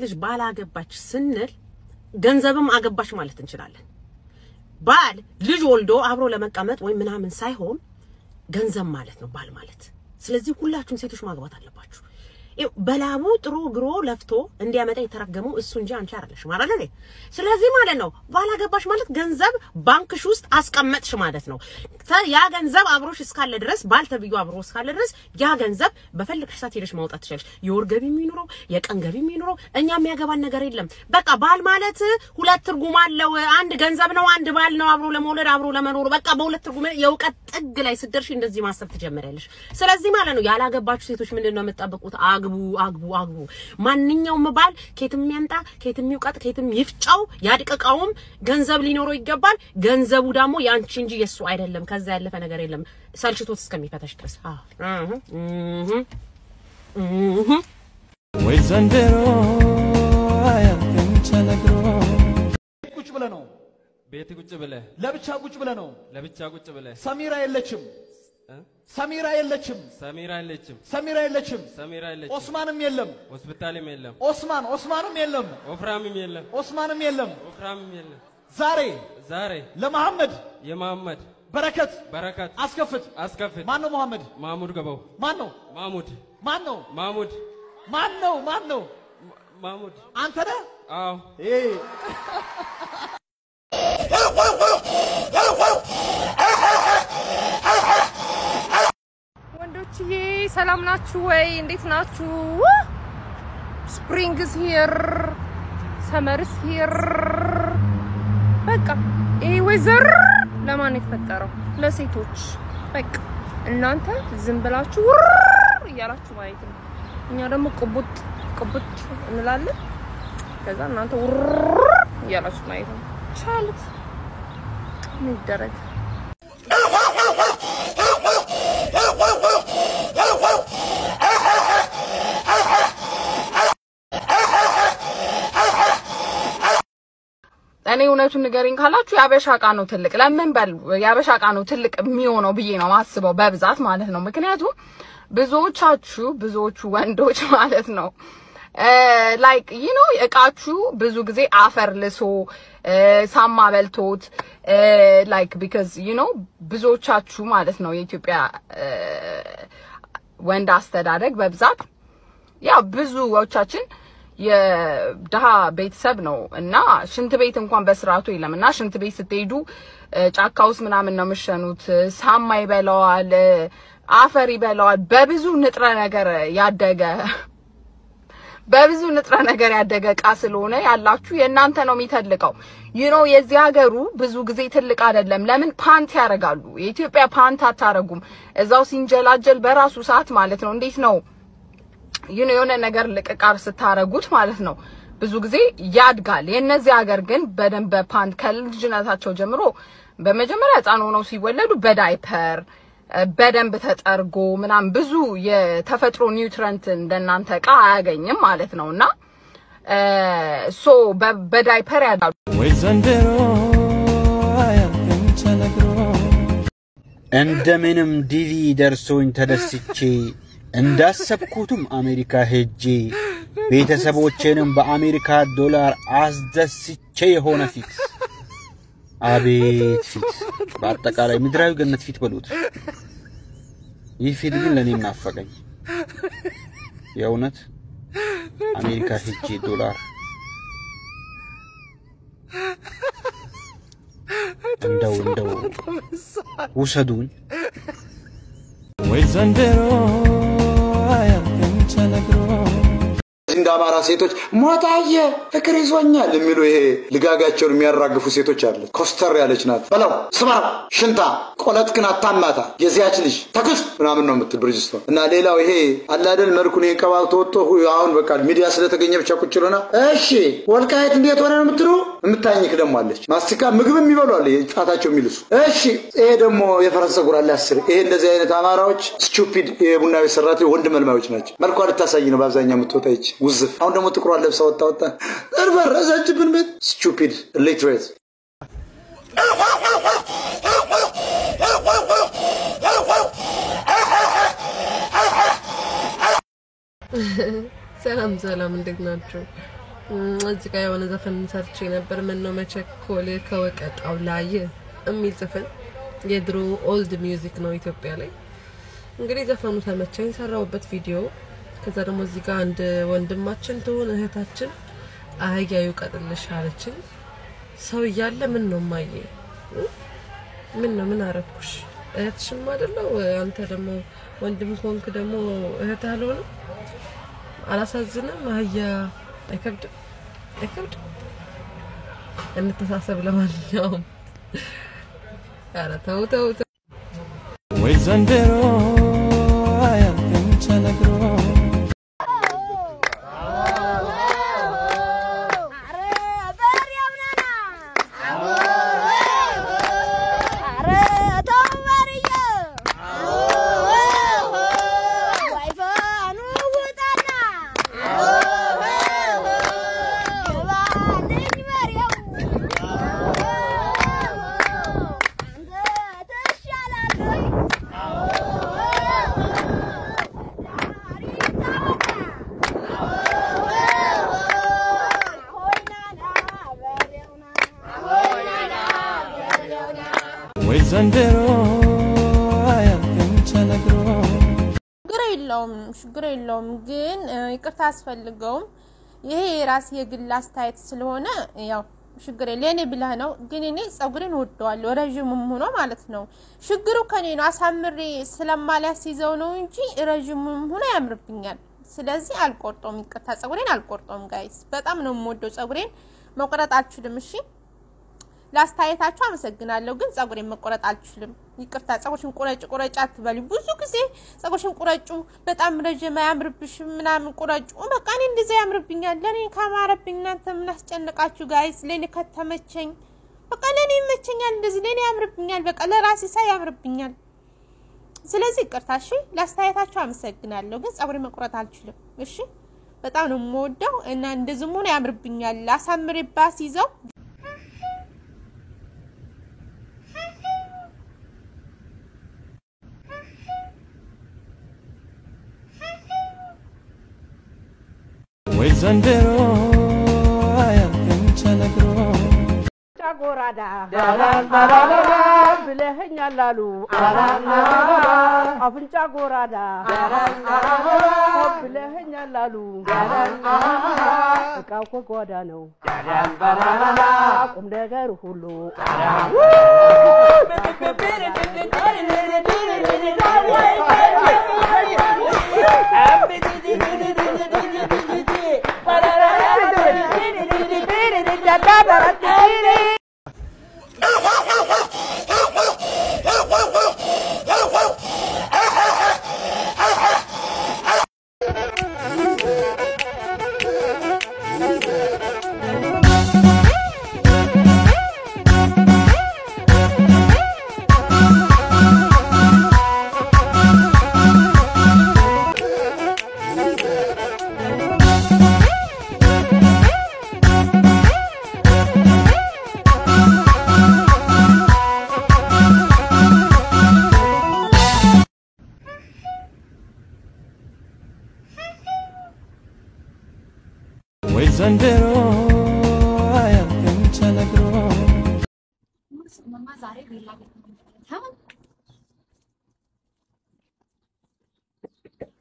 ልጅ ባል አገባች ስንል ገንዘብም አገባች ማለት እንችላለን። ባል ልጅ ወልዶ አብሮ ለመቀመጥ ወይም ምናምን ሳይሆን ገንዘብ ማለት ነው ባል ማለት። ስለዚህ ሁላችሁም ሴቶች ማግባት አለባችሁ። በላቡ ጥሩ ግሮ ለፍቶ እንዲያመጣ የተረገመው እሱ እንጂ አንቺ አይደለሽም አይደል? ስለዚህ ማለት ነው ባላገባሽ ማለት ገንዘብ ባንክሽ ውስጥ አስቀመጥሽ ማለት ነው። ያ ገንዘብ አብሮሽ እስካለ ድረስ ባል ተብዮ አብሮ እስካለ ድረስ ያ ገንዘብ በፈለግሽ ሰዓት ሄደሽ ማውጣት ትችላለሽ። የወር ገቢ የሚኖረው የቀን ገቢ የሚኖረው እኛ የሚያገባን ነገር የለም። በቃ ባል ማለት ሁለት ትርጉም አለው። አንድ ገንዘብ ነው፣ አንድ ባል ነው። አብሮ ለመውለድ አብሮ ለመኖር በቃ በሁለት ትርጉም የእውቀት ጥግ ላይ ስትደርሺ እንደዚህ ማሰብ ትጀምሪያለሽ። ስለዚህ ማለት ነው ያላገባችሁ ሴቶች ምንድን ነው የምትጠብቁት? አግቡ አግቡ አግቡ። ማንኛውም ባል ኬትም ያምጣ ኬትም ይውቀጥ ኬትም ይፍጫው ያድቅቃውም ገንዘብ ሊኖረው ይገባል። ገንዘቡ ደግሞ ያንቺ እንጂ የሱ አይደለም። ከዛ ያለፈ ነገር የለም። ሰልችቶት እስከሚፈታሽ ድረስ ወይ ዘንድሮ አያልቅም ቁጭ ብለ ነው ቤት ቁጭ ብለህ ለብቻ ቁጭ ብለ ነው። ለብቻ ቁጭ ብለህ ሰሚራ የለችም፣? ሰሚራ የለችም፣ ሰሚራ የለችም፣ ሰሚራ የለችም፣ ሰሚራ የለችም፣ ኦስማንም የለም፣ ሆስፒታልም የለም፣ ኦስማን ኦስማንም የለም፣ ወፍራምም የለም፣ ኦስማንም የለም። ወፍራምም የለም። ዛሬ ዛሬ ለመሐመድ የመሐመድ በረከት በረከት አስከፍት። አስከፍት ማን ነው መሐመድ? ማሙድ ገባው ማን ነው? ማሙድ ማን ነው? ማሙድ ማን ነው? ማን ነው? ማሙድ አንተ ነህ? አዎ ይሄ ወንዶችዬ ሰላም ናችሁ ወይ? እንዴት ናችሁ? spring's here summer's here። በቃ ይሄ weather ለማን የተፈጠረው? ለሴቶች። በቃ እናንተ ዝም ብላችሁ ውር እያላችሁ ማየት ነው። እኛ ደግሞ ቅብጥ ቅብጥ እንላለን። ከዛ እናንተ ውር እያላችሁ ማየት ነው። ቻሉት። ምን ይደረግ? እኔ እውነቱን ንገሪኝ ካላችሁ የአበሻ እቃ ነው ትልቅ። ለምን በል የአበሻ እቃ ነው ትልቅ የሚሆነው ብዬ ነው ማስበው በብዛት ማለት ነው። ምክንያቱም ብዙዎቻችሁ ብዙዎቹ ወንዶች ማለት ነው like ይህ ነው እቃችሁ ብዙ ጊዜ አፈር ልሶ ሳማ በልቶት like because you know ብዙዎቻችሁ ማለት ነው የኢትዮጵያ ወንድ አስተዳደግ በብዛት ያው ብዙዎቻችን የድሃ ቤተሰብ ነው እና ሽንት ቤት እንኳን በስርዓቱ የለም እና ሽንት ቤት ስትሄዱ ጫካ ውስጥ ምናምን ነው የምትሸኑት። ሳማ ይበላዋል፣ አፈር ይበላዋል። በብዙ ንጥረ ነገር ያደገ በብዙ ንጥረ ነገር ያደገ እቃ ስለሆነ ያላችሁ የእናንተ ነው የሚተልቀው። you know የዚህ ሀገሩ ብዙ ጊዜ ትልቅ አይደለም። ለምን ፓንት ያደርጋሉ? የኢትዮጵያ ፓንት አታረጉም። እዛው ሲንጀላጀል በራሱ ሰዓት ማለት ነው። እንዴት ነው የሆነ ነገር ልቅቅ ስታረጉት ማለት ነው ብዙ ጊዜ ያድጋል። የእነዚህ ሀገር ግን በደንብ በፓንት ከልጅነታቸው ጀምሮ በመጀመሪያ ህፃን ሆነው ሲወለዱ በዳይፐር በደንብ ተጠርጎ ምናምን ብዙ የተፈጥሮ nutrient እንደናንተ እቃ አያገኝም ማለት ነው እና so በ diaper ያድጋሉ። እንደምንም DV ደርሶኝ ተደስቼ እንዳሰብኩትም አሜሪካ ሄጄ ቤተሰቦቼንም በአሜሪካ ዶላር አስደስቼ የሆነ ፊት፣ አቤት ፊት፣ በአጠቃላይ ምድራዊ ገነት ፊት በሉት። ይህ ፊት ግን ለእኔም ናፈቀኝ። የእውነት አሜሪካ ሄጄ ዶላር እንደው እንደው ውሰዱኝ። ወይ ዘንድሮ አያልቅም ተነግሮ እንደ አማራ ሴቶች ሞታየ ፍቅር ይዞኛል የሚሉ ይሄ ልጋጋቸውን የሚያራግፉ ሴቶች አለ። ኮስተር ያለች ናት። በለው ስማው ሽንታ ቆለጥክን አታማታ የዚያች ልጅ ተክስ ምናምን ነው የምትል ብርጅስቶን እና ሌላው ይሄ አላደል መልኩን ይሄን ቀባብቶ ወጥቶ አሁን በቃ ሚዲያ ስለተገኘ ብቻ ቁጭ ብሎና እሺ ወልቃየት እንዴት ሆነ ነው የምትሉ የምታኝክ ደግሞ አለች። ማስቲካ ምግብም አለ ጣታቸው የሚልሱ እሺ ይሄ ደግሞ የፈረንሰ አለ አስር ይሄ እንደዚህ አይነት አማራዎች ስቱፒድ የቡና ቤት ሰራተኞች ወንድ መልማዮች ናቸው። መልኳ ልታሳይ ነው በአብዛኛው የምትወጣ ይች ውዝፍ። አሁን ደግሞ ጥቁሯን ለብሳ ወጣ ወጣ እርበረዘችብን ቤት ስቱፒድ ሊትሬት ሰላም ሰላም፣ እንዴት ናችሁ? እዚህ ጋር የሆነ ዘፈን ሰርቼ ነበር። ምን ነው መቸኮል ከወቀጣው ላይ የሚል ዘፈን የድሮ old music ነው ኢትዮጵያ ላይ። እንግዲህ ዘፈኑ ተመቸኝ፣ ሰራሁበት ቪዲዮ። ከዛ ደግሞ እዚህ ጋር አንድ ወንድማችን ትሁን እህታችን አህያ ይውቀጥልሽ አለችኝ። ሰው እያለ ምን ነው ማየ ምን ነው ምን አረኩሽ? እህትሽም አይደለው አንተ ደግሞ ወንድም ኮንክ ደግሞ እህት አልሆንም? አላሳዝንም? አህያ አይከብድም? አይከብድም? እንተሳሰብ። ለማንኛውም ኧረ ተው ተው ተው። ወይ ዘንድሮ አያልቅም ተነግሮ የለውም ችግር የለውም ግን ይቅርታ አያስፈልገውም። ይሄ የራስ የግል አስተያየት ስለሆነ ያው ችግር የለ የኔ ብለህ ነው። ግን እኔ ጸጉሬን እወደዋለሁ ረዥሙም ሆኖ ማለት ነው። ችግሩ ከኔ ነው። አሳምሬ ስለማላስይዘው ነው እንጂ ረዥሙም ሆኖ ያምርብኛል። ስለዚህ አልቆርጦም። ይቅርታ ጸጉሬን አልቆርጦም guys። በጣም ነው የምወደው ጸጉሬን። መቆረጥ አልችልም። እሺ ለአስተያየታችሁ አመሰግናለሁ። ግን ጸጉሬን መቆረጥ አልችልም። ይቅርታ ጸጉርሽን ቁረጭ ቁረጭ አትበሉ። ብዙ ጊዜ ጸጉርሽን ቁረጩ፣ በጣም ረዥም አያምርብሽም ምናምን ቁረጩ። በቃ እኔ እንደዚያ ያምርብኛል። ለእኔ ካማረብኝ እናንተ ምን አስጨንቃችሁ guys? ለእኔ ከተመቸኝ በቃ ለእኔ ይመቸኛል። እንደዚህ ለእኔ ያምርብኛል። በቃ ለራሴ ሳይ ያምርብኛል። ስለዚህ ይቅርታ እሺ። ለአስተያየታችሁ አመሰግናለሁ። ግን ጸጉሬን መቁረጥ አልችልም። እሺ በጣም ነው የምወደው እና እንደዚህም ሆኖ ያምርብኛል። አሳምሬ ባስይዘው ወይ ዘንድሮ አያልቅም ተነግሮ። ጎራዳ ብለኸኛል አሉ። አፍንጫ ጎራዳ ብለኸኛል አሉ። እቃው ከጓዳ ነው። ቁም ነገር ሁሉ ወይ ዘንድሮ አያልቅም ተነግሮ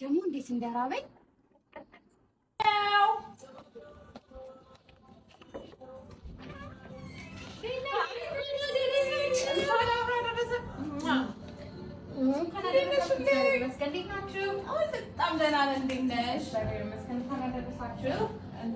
ደግሞ እንዴት እንደራበኝ በጣም ደህና ነን። እንዴት ነሽ? እግዚአብሔር ይመስገን። እንኳን አደረሳችሁ።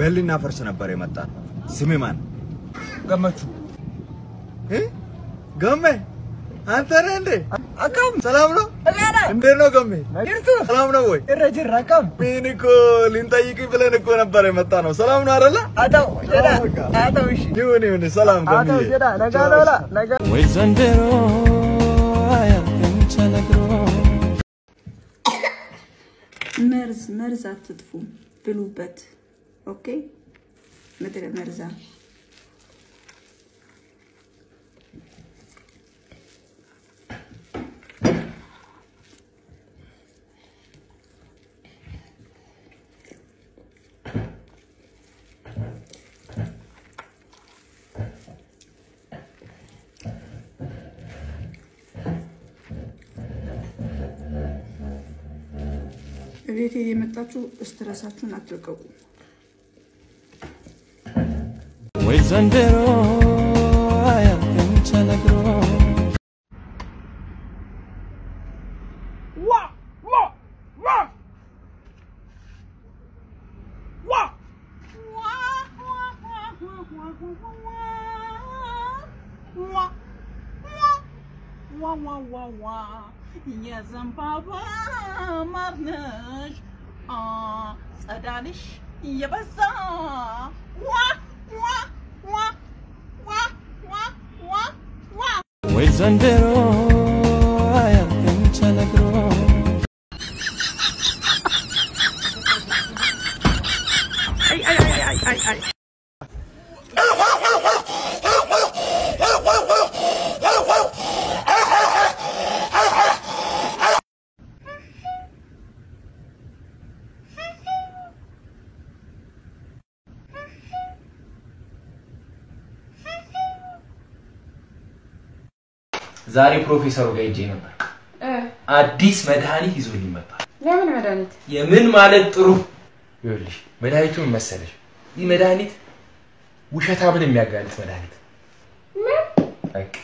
በህልና ፈርስ ነበር የመጣ ስሜ ማን ገመቹ እ? ገሜ አንተ ነህ እንዴ አካም ሰላም ነው እንዴት ነው ገሜ ሰላም ነው ወይ ረጅር አካም ምን እኮ ልንጠይቅህ ብለን እኮ ነበር የመጣ ነው ሰላም ነው አይደለ አታው አታው እሺ ይሁን ይሁን ሰላም ገሜ ወይ ዘንድሮ አያልቅም ተነግሮ መርዝ መርዝ አትጥፉ፣ ብሉበት። ኦኬ ምድረ መርዛ ቤቴ እየመጣችሁ ስትረሳችሁን አትልቀቁ። zandero aya kanchana gro wa wa wa wa wa wa wa wa wa wa wa wa ya zambaba marnash ah sadanish ya bazaa what what zandero ዛሬ ፕሮፌሰሩ ጋር ሄጄ ነበር። አዲስ መድኃኒት ይዞልኝ መጣ። የምን መድኃኒት? የምን ማለት ጥሩ ይኸውልሽ፣ መድኃኒቱ ምን መሰለሽ? ይህ መድኃኒት ውሸታምን የሚያጋልጥ መድኃኒት በቃ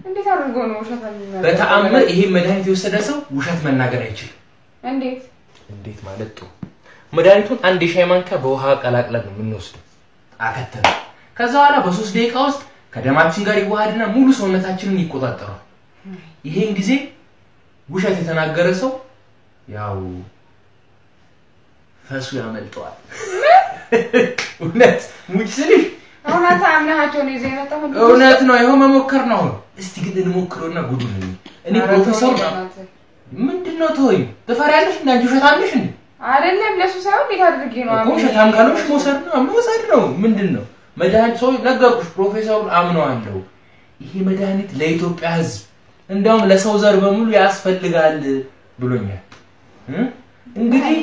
እንዴት አድርጎ ነው የሚናገረው? በተአምር ይሄን መድኃኒት የወሰደ ሰው ውሸት መናገር አይችልም። እንዴት? እንዴት ማለት ጥሩ መድኃኒቱን አንድ የሻይ ማንኪያ በውሃ ቀላቅለን ነው የምንወስደው። አከተመ። ከዛ በኋላ በሶስት ደቂቃ ውስጥ ከደማችን ጋር ይዋሃድና ሙሉ ሰውነታችንን ይቆጣጠሯል። ይሄን ጊዜ ውሸት የተናገረ ሰው ያው ፈሱ ያመልጠዋል። እውነት ሙች ስልሽ እውነት አምናሃቸው ነው ይዘህ የመጣው? እውነት ነው። ይኸው መሞከር ነው አሁን። እስቲ ግን እንሞክረውና እንይ። እኔ በእናትህ። ምንድን ነው ተወኝ፣ ትፈሪያለሽ? እንደ አንቺ ውሸት አለሽ እንዴ? አይደለም ለሱ ሳይሆን እንዴት አድርጌ ነው እኮ ውሸታም ካልሆንሽ መውሰድ ነው መውሰድ ነው። ምንድን ነው መድኃኒት ሰው ነገርኩሽ፣ ፕሮፌሰሩን አምነዋለሁ። ይሄ መድኃኒት ለኢትዮጵያ ሕዝብ እንዲያውም ለሰው ዘር በሙሉ ያስፈልጋል ብሎኛል።? እንግዲህ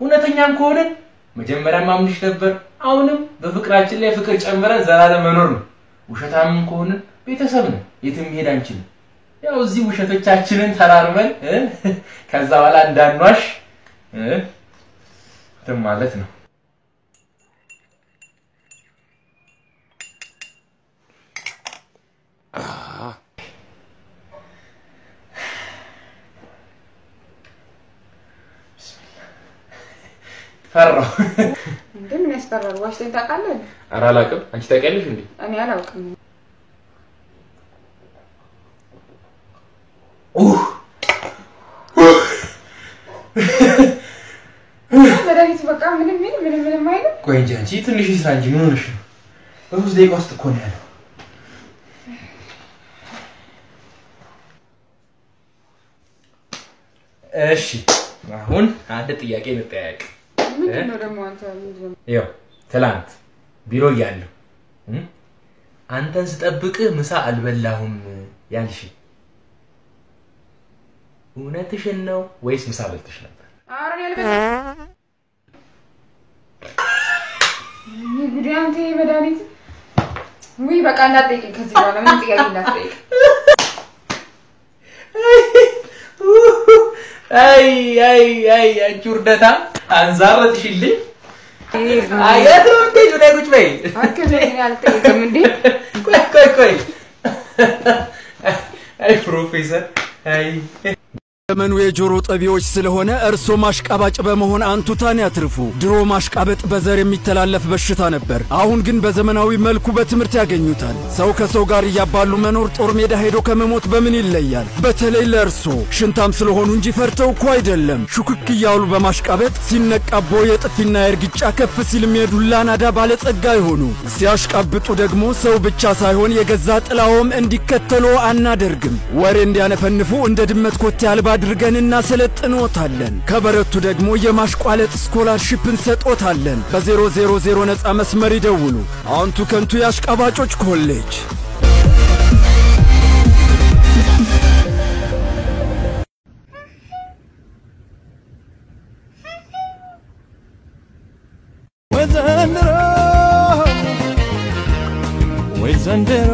እውነተኛም ከሆንን መጀመሪያም አምንሽ ነበር፣ አሁንም በፍቅራችን ላይ ፍቅር ጨምረን ዘላለም መኖር ነው። ውሸታምን ከሆንን ቤተሰብ ነው፣ የትም መሄድ አንችልም። ያው እዚህ ውሸቶቻችንን ተራርመን? ከዛ በኋላ እንዳንዋሽ? እንትን ማለት ነው። ፈራሁ። እንዴ ምን ያስፈራል? ዋሽተኝ ታውቃለህ? ኧረ አላውቅም። አንቺ ታውቂያለሽ እንዴ? እኔ አላውቅም። መድኃኒቱ በቃ ምንም ምንም ምንም ምንም አይልም። ቆይ እንጂ አንቺ ትንሽ ስራ እንጂ ምን ሆነሽ ነው? በሶስት ደቂቃ ውስጥ እኮ ነው ያለው። እሺ አሁን አንድ ጥያቄ እንጠያየቅ። ይኸው ትላንት ቢሮ እያለሁ። አንተን ስጠብቅህ ምሳ አልበላሁም ያልሽ እውነትሽን ነው ወይስ ምሳ በልተሽ ነበር? ጉዳያንቴ መድኃኒት ውይ፣ በቃ እንዳትጠይቂኝ ከዚህ በኋላ ምንም ጥያቄ እንዳትጠይቅ አይ አይ አይ አንቺ ውርደታ አንዛረጥሽልኝ። አይ የት ነው የምትሄጂው? ነይ ቁጭ በይ። እንዴ ቆይ ቆይ ቆይ። አይ ፕሮፌሰር አይ ዘመኑ የጆሮ ጠቢዎች ስለሆነ እርሶ ማሽቃባጭ በመሆን አንቱታን ያትርፉ። ድሮ ማሽቃበጥ በዘር የሚተላለፍ በሽታ ነበር። አሁን ግን በዘመናዊ መልኩ በትምህርት ያገኙታል። ሰው ከሰው ጋር እያባሉ መኖር ጦር ሜዳ ሄዶ ከመሞት በምን ይለያል? በተለይ ለእርሶ ሽንታም ስለሆኑ እንጂ ፈርተው እኮ አይደለም። ሹክክ እያሉ በማሽቃበጥ ሲነቃቦ የጥፊና የእርግጫ ከፍ ሲልም የዱላ ናዳ ባለጸጋ ይሆኑ። ሲያሽቃብጡ ደግሞ ሰው ብቻ ሳይሆን የገዛ ጥላዎም እንዲከተሎ አናደርግም። ወሬ እንዲያነፈንፉ እንደ ድመት ኮቴ አልባ አድርገን እናሰለጥኖታለን። ከበረቱ ደግሞ የማሽቋለጥ ስኮላርሺፕ እንሰጦታለን። በ000 ነፃ መስመር ይደውሉ። አንቱ ከንቱ የአሽቃባጮች ኮሌጅ ዘንድሮ ወይ ዘንድሮ